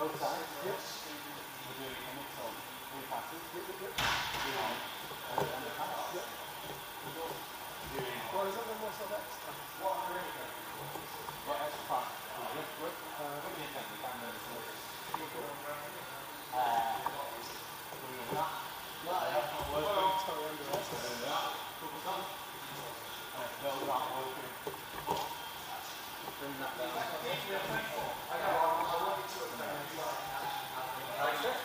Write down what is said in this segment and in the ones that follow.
Voltar aqui.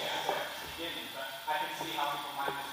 Finish that pass. I can see how people might